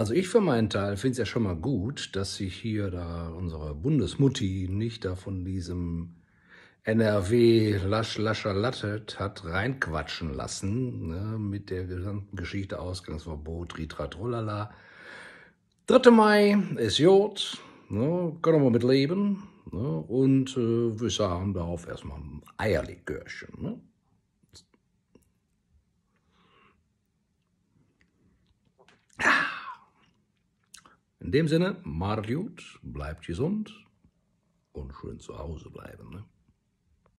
Also ich für meinen Teil finde es ja schon mal gut, dass sich hier da unsere Bundesmutti nicht da von diesem NRW Lasch Lascher Lattet hat reinquatschen lassen ne, mit der gesamten Geschichte Ausgangsverbot, Ritratrolala. 3. Mai ist Jod, ne, können wir mit leben ne, und äh, wir sagen darauf erstmal Eierlikörchen. Ne. In dem Sinne, macht gut, bleibt gesund und schön zu Hause bleiben. Ne?